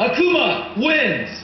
Akuma wins.